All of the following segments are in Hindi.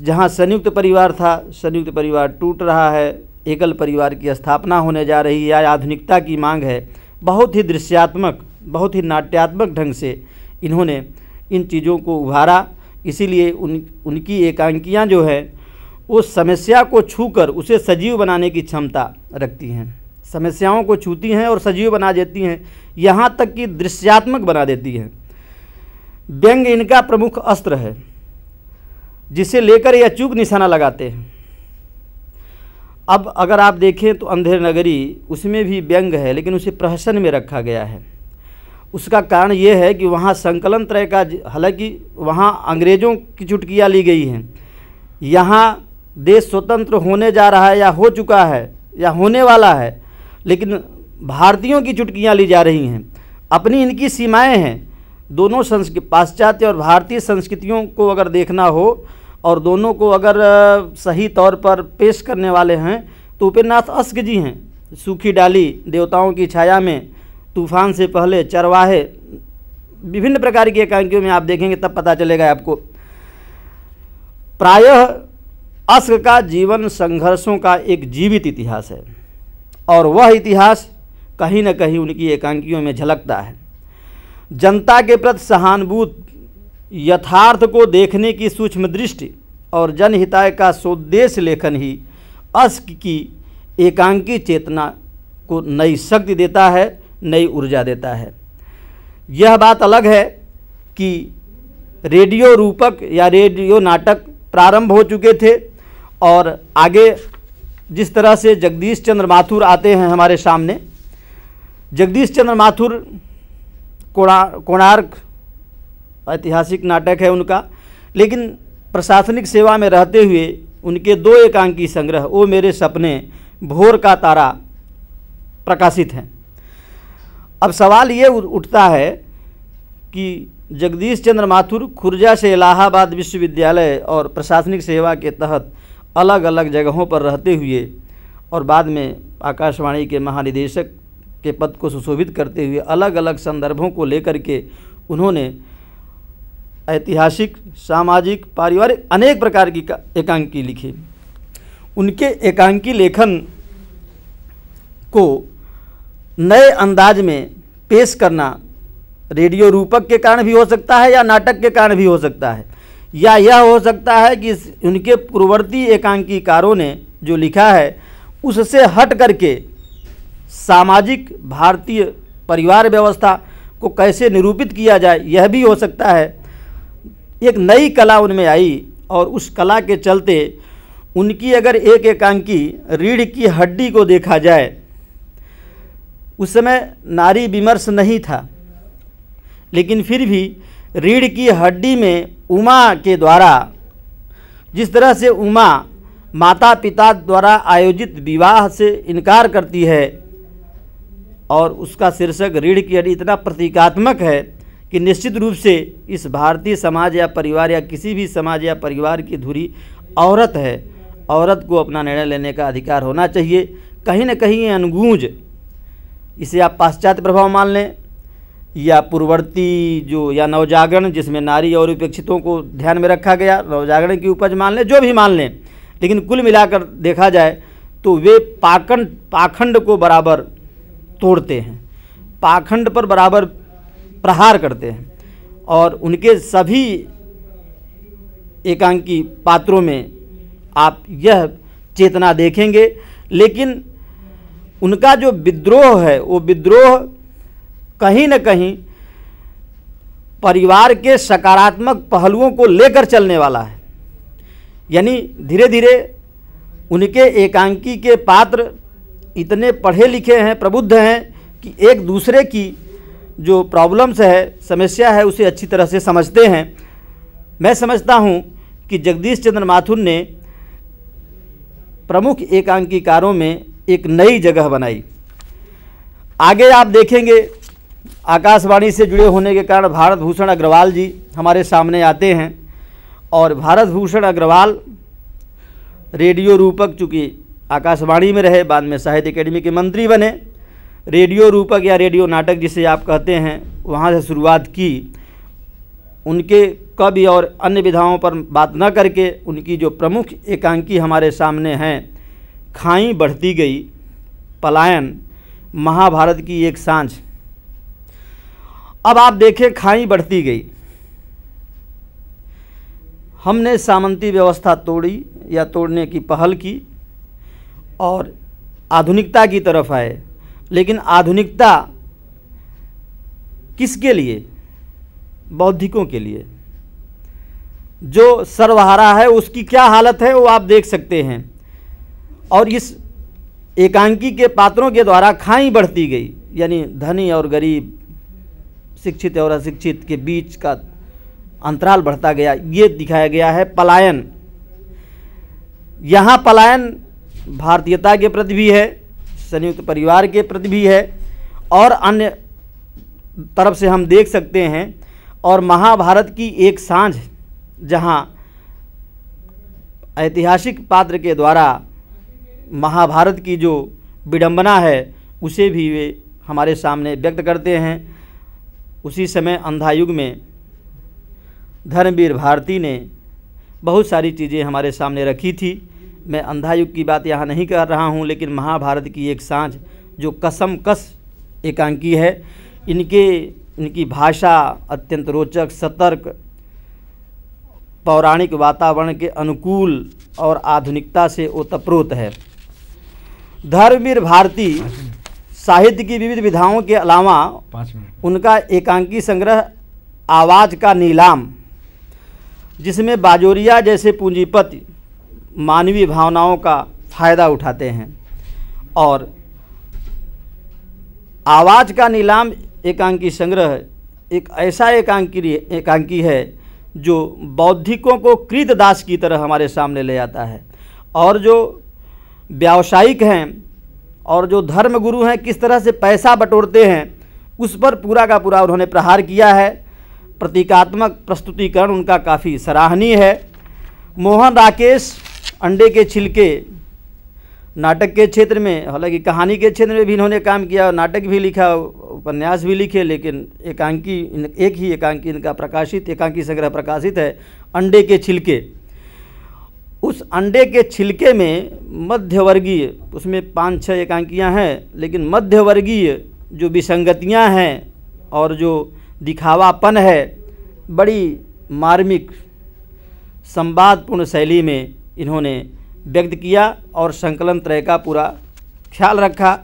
जहाँ संयुक्त परिवार था, संयुक्त परिवार टूट रहा है, एकल परिवार की स्थापना होने जा रही है, आधुनिकता की मांग है। बहुत ही दृश्यात्मक, बहुत ही नाट्यात्मक ढंग से इन्होंने इन चीज़ों को उभारा। इसीलिए उन, उनकी एकांकियाँ जो है, वो समस्या को छूकर उसे सजीव बनाने की क्षमता रखती हैं। समस्याओं को छूती हैं और सजीव बना देती हैं, यहाँ तक कि दृश्यात्मक बना देती हैं। व्यंग इनका प्रमुख अस्त्र है। जिसे लेकर ये अचूक निशाना लगाते हैं। अब अगर आप देखें तो अंधेर नगरी उसमें भी व्यंग है, लेकिन उसे प्रहसन में रखा गया है। उसका कारण यह है कि वहाँ संकलन त्रय का हालाँकि वहाँ अंग्रेज़ों की चुटकियाँ ली गई हैं। यहाँ देश स्वतंत्र होने जा रहा है या हो चुका है या होने वाला है, लेकिन भारतीयों की चुटकियाँ ली जा रही हैं। अपनी इनकी सीमाएँ हैं। दोनों संस्कृ, पाश्चात्य और भारतीय संस्कृतियों को अगर देखना हो और दोनों को अगर सही तौर पर पेश करने वाले हैं तो उपेन्द्रनाथ अस्क जी हैं। सूखी डाली देवताओं की छाया में, तूफ़ान से पहले चरवाहे, विभिन्न प्रकार की एकांकियों में आप देखेंगे तब पता चलेगा आपको। प्रायः अस्क का जीवन संघर्षों का एक जीवित इतिहास है, और वह इतिहास कहीं न कहीं उनकी एकांकियों में झलकता है। जनता के प्रति सहानुभूत, यथार्थ को देखने की सूक्ष्म दृष्टि और जनहिताय का स्वदेश लेखन ही अस्क की एकांकी चेतना को नई शक्ति देता है, नई ऊर्जा देता है। यह बात अलग है कि रेडियो रूपक या रेडियो नाटक प्रारंभ हो चुके थे और आगे जिस तरह से जगदीश चंद्र माथुर आते हैं हमारे सामने, जगदीश चंद्र माथुर कोणा, कोणार्क ऐतिहासिक नाटक है उनका, लेकिन प्रशासनिक सेवा में रहते हुए उनके दो एकांकी संग्रह वो मेरे सपने, भोर का तारा, प्रकाशित हैं। अब सवाल ये उठता है कि जगदीश चंद्र माथुर खुर्जा से इलाहाबाद विश्वविद्यालय और प्रशासनिक सेवा के तहत अलग अलग जगहों पर रहते हुए और बाद में आकाशवाणी के महानिदेशक के पद को सुशोभित करते हुए अलग अलग संदर्भों को लेकर के उन्होंने ऐतिहासिक, सामाजिक, पारिवारिक अनेक प्रकार की एकांकी लिखी। उनके एकांकी लेखन को नए अंदाज में पेश करना रेडियो रूपक के कारण भी हो सकता है या नाटक के कारण भी हो सकता है। या यह हो सकता है कि उनके पूर्ववर्ती एकांकीकारों ने जो लिखा है, उससे हट करके सामाजिक भारतीय परिवार व्यवस्था को कैसे निरूपित किया जाए, यह भी हो सकता है एक नई कला उनमें आई और उस कला के चलते उनकी अगर एक एकांकी रीढ़ की हड्डी को देखा जाए, उस समय नारी विमर्श नहीं था। लेकिन फिर भी रीढ़ की हड्डी में उमा के द्वारा, जिस तरह से उमा माता पिता द्वारा आयोजित विवाह से इनकार करती है और उसका शीर्षक रीढ़ की हड्डी इतना प्रतीकात्मक है कि निश्चित रूप से इस भारतीय समाज या परिवार या किसी भी समाज या परिवार की धुरी औरत है। औरत को अपना निर्णय लेने का अधिकार होना चाहिए। कहीं ना कहीं ये अनुगूंज। इसे आप पाश्चात्य प्रभाव मान लें या पूर्ववर्ती जो, या नवजागरण जिसमें नारी और उपेक्षितों को ध्यान में रखा गया, नवजागरण की उपज मान लें, जो भी मान लें। लेकिन कुल मिलाकर देखा जाए तो वे पाखंड पाखंड को बराबर तोड़ते हैं। पाखंड पर बराबर प्रहार करते हैं और उनके सभी एकांकी पात्रों में आप यह चेतना देखेंगे। लेकिन उनका जो विद्रोह है, वो विद्रोह कहीं न कहीं परिवार के सकारात्मक पहलुओं को लेकर चलने वाला है। यानी धीरे धीरे उनके एकांकी के पात्र इतने पढ़े लिखे हैं, प्रबुद्ध हैं कि एक दूसरे की जो प्रॉब्लम्स है, समस्या है, उसे अच्छी तरह से समझते हैं। मैं समझता हूँ कि जगदीश चंद्र माथुर ने प्रमुख एकांकीकारों में एक नई जगह बनाई। आगे आप देखेंगे, आकाशवाणी से जुड़े होने के कारण भारत भूषण अग्रवाल जी हमारे सामने आते हैं और भारत भूषण अग्रवाल रेडियो रूपक चूँकि आकाशवाणी में रहे, बाद में साहित्य अकेडमी के मंत्री बने रेडियो रूपक या रेडियो नाटक जिसे आप कहते हैं, वहाँ से शुरुआत की। उनके कवि और अन्य विधाओं पर बात न करके उनकी जो प्रमुख एकांकी हमारे सामने हैं, खाई बढ़ती गई, पलायन, महाभारत की एक साँझ। अब आप देखें, खाई बढ़ती गई। हमने सामंती व्यवस्था तोड़ी या तोड़ने की पहल की और आधुनिकता की तरफ़ आए। लेकिन आधुनिकता किसके लिए? बौद्धिकों के लिए। जो सर्वहारा है, उसकी क्या हालत है, वो आप देख सकते हैं। और इस एकांकी के पात्रों के द्वारा खाई बढ़ती गई, यानी धनी और गरीब, शिक्षित और अशिक्षित के बीच का अंतराल बढ़ता गया। ये दिखाया गया है पलायन। यहाँ पलायन भारतीयता के प्रति भी है संयुक्त परिवार के प्रति भी है और अन्य तरफ़ से हम देख सकते हैं और महाभारत की एक साँझ जहाँ ऐतिहासिक पात्र के द्वारा महाभारत की जो विडंबना है, उसे भी वे हमारे सामने व्यक्त करते हैं। उसी समय अंधायुग में धर्मवीर भारती ने बहुत सारी चीज़ें हमारे सामने रखी थी। मैं अंधायुग की बात यहाँ नहीं कर रहा हूँ लेकिन महाभारत की एक साँझ जो कसम कस एकांकी है इनके इनकी भाषा अत्यंत रोचक सतर्क पौराणिक वातावरण के अनुकूल और आधुनिकता से ओतप्रोत है। धर्मवीर भारती साहित्य की विविध विधाओं के अलावा उनका एकांकी संग्रह आवाज़ का नीलाम जिसमें बाजोरिया जैसे पूंजीपति मानवीय भावनाओं का फ़ायदा उठाते हैं। और आवाज़ का नीलाम एकांकी संग्रह एक ऐसा एकांकी एकांकी है जो बौद्धिकों को कृतदास की तरह हमारे सामने ले आता है। और जो व्यावसायिक हैं और जो धर्म गुरु हैं, किस तरह से पैसा बटोरते हैं, उस पर पूरा का पूरा उन्होंने प्रहार किया है। प्रतीकात्मक प्रस्तुतिकरण उनका काफ़ी सराहनीय है। मोहन राकेश अंडे के छिलके, नाटक के क्षेत्र में, हालाँकि कहानी के क्षेत्र में भी इन्होंने काम किया, नाटक भी लिखा, उपन्यास भी लिखे, लेकिन एकांकी, एक ही एकांकी इनका प्रकाशित, एकांकी संग्रह प्रकाशित है, अंडे के छिलके। उस अंडे के छिलके में मध्यवर्गीय, उसमें पाँच छः एकांकियाँ हैं, लेकिन मध्यवर्गीय जो विसंगतियाँ हैं और जो दिखावापन है, बड़ी मार्मिक, संवादपूर्ण शैली में इन्होंने व्यक्त किया और संकलन त्रय का पूरा ख्याल रखा।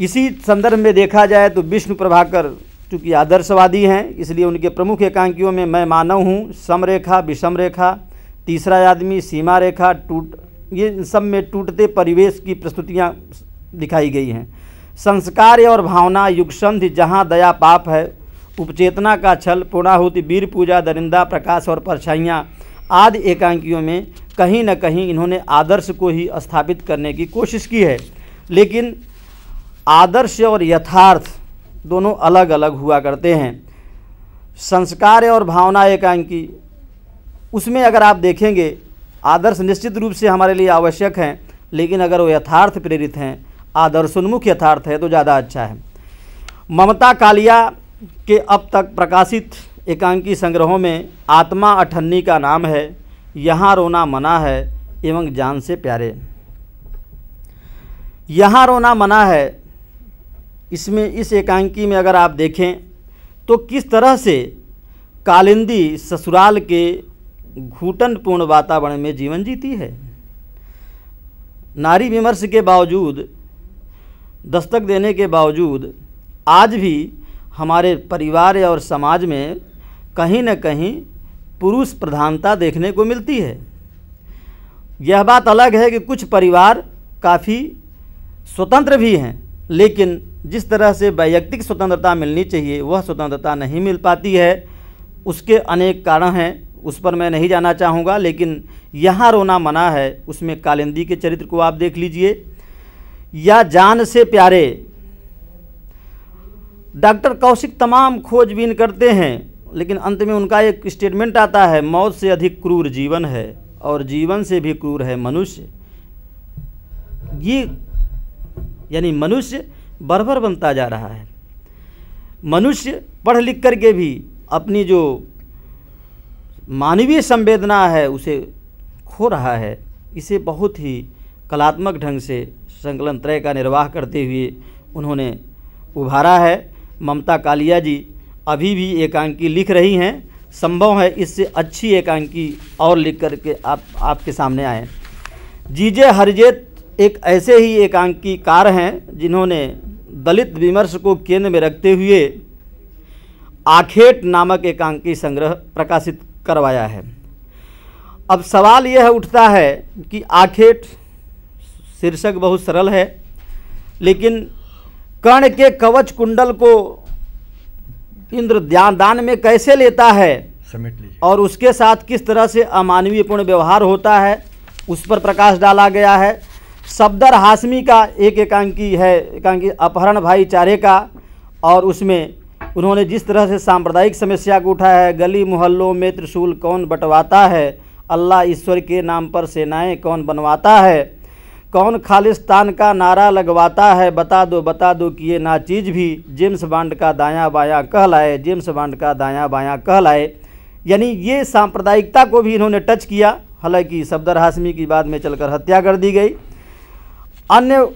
इसी संदर्भ में देखा जाए तो विष्णु प्रभाकर चूँकि आदर्शवादी हैं, इसलिए उनके प्रमुख एकांकियों में मैं मानव हूँ। समरेखा विषम रेखा तीसरा आदमी सीमा रेखा टूट, ये सब में टूटते परिवेश की प्रस्तुतियाँ दिखाई गई हैं। संस्कार और भावना, युगसंधि, जहाँ दया पाप है, उपचेतना का छल, पूर्णाहुति, वीर पूजा, दरिंदा, प्रकाश और परछाइयाँ आदि एकांकियों में कहीं न कहीं इन्होंने आदर्श को ही स्थापित करने की कोशिश की है। लेकिन आदर्श और यथार्थ दोनों अलग अलग हुआ करते हैं। संस्कार और भावना एकांकी, उसमें अगर आप देखेंगे, आदर्श निश्चित रूप से हमारे लिए आवश्यक हैं, लेकिन अगर वो यथार्थ प्रेरित हैं, आदर्शोन्मुख यथार्थ है तो ज़्यादा अच्छा है। ममता कालिया के अब तक प्रकाशित एकांकी संग्रहों में आत्मा अठन्नी का नाम है, यहाँ रोना मना है एवं जान से प्यारे। यहाँ रोना मना है, इसमें इस एकांकी में अगर आप देखें तो किस तरह से कालिंदी ससुराल के घूटनपूर्ण वातावरण में जीवन जीती है? नारी विमर्श के बावजूद, दस्तक देने के बावजूद, आज भी हमारे परिवार और समाज में कहीं न कहीं पुरुष प्रधानता देखने को मिलती है। यह बात अलग है कि कुछ परिवार काफ़ी स्वतंत्र भी हैं, लेकिन जिस तरह से वैयक्तिक स्वतंत्रता मिलनी चाहिए, वह स्वतंत्रता नहीं मिल पाती है। उसके अनेक कारण हैं, उस पर मैं नहीं जाना चाहूँगा, लेकिन यहाँ रोना मना है। उसमें कालिंदी के चरित्र को आप देख लीजिए। या जान से प्यारे। डॉक्टर कौशिक तमाम खोजबीन करते हैं। लेकिन अंत में उनका एक स्टेटमेंट आता है, मौत से अधिक क्रूर जीवन है और जीवन से भी क्रूर है मनुष्य। ये यानी मनुष्य बरबर बनता जा रहा है। मनुष्य पढ़ लिख करके भी अपनी जो मानवीय संवेदना है, उसे खो रहा है। इसे बहुत ही कलात्मक ढंग से संकलन, त्रय का निर्वाह करते हुए उन्होंने उभारा है। ममता कालिया जी अभी भी एकांकी लिख रही हैं। संभव है इससे अच्छी एकांकी और लिख करके आप, आपके सामने आए। जीजे हरजेत एक ऐसे ही एकांकी कार हैं जिन्होंने दलित विमर्श को केंद्र में रखते हुए आखेट नामक एकांकी संग्रह प्रकाशित करवाया है। अब सवाल यह उठता है कि आखेट शीर्षक बहुत सरल है, लेकिन कर्ण के कवच कुंडल को इंद्र ध्यान दान में कैसे लेता है? समेट लीजिए। और उसके साथ किस तरह से अमानवीयपूर्ण व्यवहार होता है? उस पर प्रकाश डाला गया है। सफदर हाशमी का एक एकांकी है एकांकी अपहरण भाईचारे का। और उसमें उन्होंने जिस तरह से सांप्रदायिक समस्या को उठाया है गली मोहल्लों में त्रिशूल कौन बंटवाता है? अल्लाह ईश्वर के नाम पर सेनाएँ कौन बनवाता है? कौन खालिस्तान का नारा लगवाता है? बता दो बता दो कि ये नाचीज भी जेम्स बांड का दायां बायां कहलाए, जेम्स बांड का दायां बायां कहलाए। यानी ये सांप्रदायिकता को भी इन्होंने टच किया। हालाँकि सफदर हाशमी की बाद में चलकर हत्या कर दी गई। अन्य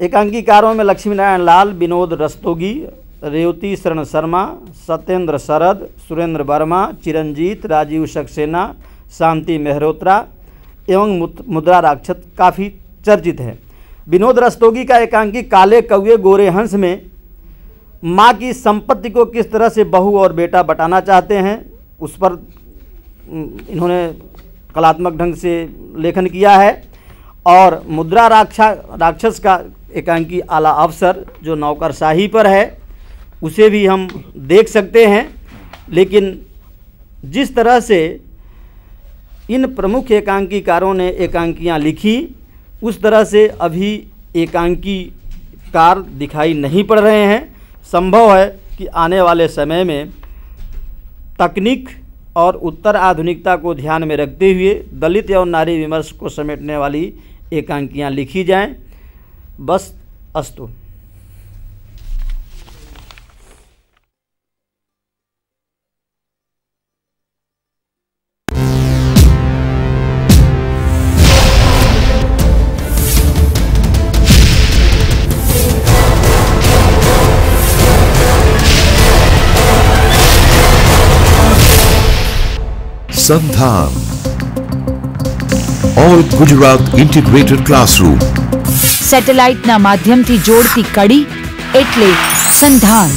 एकांकीकारों में लक्ष्मी नारायण लाल, विनोद रस्तोगी, रेवती शरण शर्मा, सत्येंद्र शरद, सुरेंद्र वर्मा, चिरंजीत, राजीव सक्सेना, शांति मेहरोत्रा एवं मुद्रा राक्षत, काफ़ी चर्चित है। विनोद रस्तोगी का एकांकी काले कौए गोरे हंस में, माँ की संपत्ति को किस तरह से बहू और बेटा बटाना चाहते हैं, उस पर इन्होंने कलात्मक ढंग से लेखन किया है। और मुद्रा राक्षा, राक्षस का एकांकी आला अवसर, जो नौकरशाही पर है, उसे भी हम देख सकते हैं। लेकिन जिस तरह से इन प्रमुख एकांकीकारों ने एकांकियाँ लिखी उस तरह से अभी एकांकी कार दिखाई नहीं पड़ रहे हैं। संभव है कि आने वाले समय में तकनीक और उत्तर आधुनिकता को ध्यान में रखते हुए दलित एवं नारी विमर्श को समेटने वाली एकांकियाँ लिखी जाएँ। बस अस्तु। સંધાન ઓલ ગુજરાત ઇન્ટિગ્રેટેડ ક્લાસરૂમ સેટેલાઇટના માધ્યમથી જોડતી કડી એટલે સંધાન